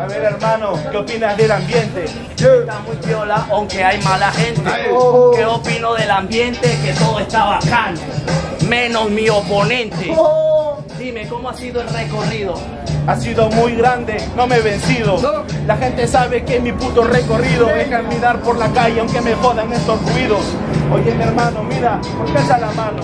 A ver, hermano, ¿qué opinas del ambiente? Está muy viola, aunque hay mala gente. ¿Qué opino del ambiente? Que todo está bacano. Menos mi oponente. Dime, ¿cómo ha sido el recorrido? Ha sido muy grande, no me he vencido. La gente sabe que mi puto recorrido es caminar por la calle aunque me jodan estos ruidos. Oye, mi hermano, mira, ¿por qué alza la mano?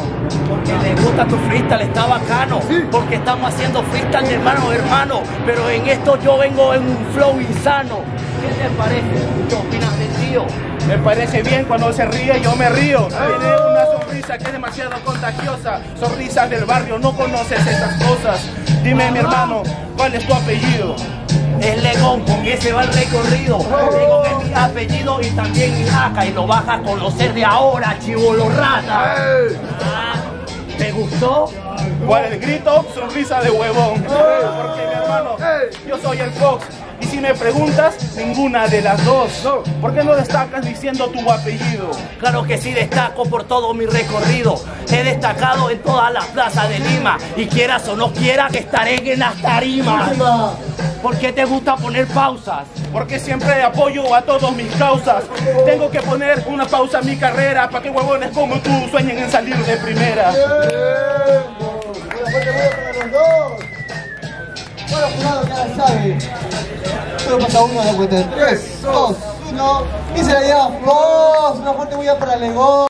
Porque le gusta tu freestyle, está bacano. Porque estamos haciendo freestyle de hermano hermano. Pero en esto yo vengo en un flow insano. ¿Qué te parece? ¿Qué opinas del tío? Me parece bien cuando se ríe, yo me río. Tiene que es demasiado contagiosa. Sonrisas del barrio, no conoces esas cosas. Dime, mi hermano, ¿cuál es tu apellido? Es Legón, con ese va el recorrido. Legón es mi apellido y también mi jaca. Y lo vas a conocer de ahora, chivolo rata. Ah, ¿Te gustó? ¿Cuál es el grito? Sonrisa de huevón. Porque, mi hermano, yo soy el Fox. Y si me preguntas, ninguna de las dos. ¿Por qué no destacas diciendo tu apellido? Claro que sí destaco por todo mi recorrido. He destacado en todas las plazas de Lima. Y quieras o no quieras que estaré en las tarimas. ¿Por qué te gusta poner pausas? Porque siempre apoyo a todos mis causas. Tengo que poner una pausa a mi carrera para que huevones como tú sueñen en salir de primera. Bueno, fuerte aplauso para los dos. Bueno, jurado, ya sabe. Solo pasa uno de la cuenta. 3, 2, 1. Y se la lleva Fox. Una fuerte bulla para Legón.